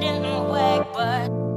didn't wake, but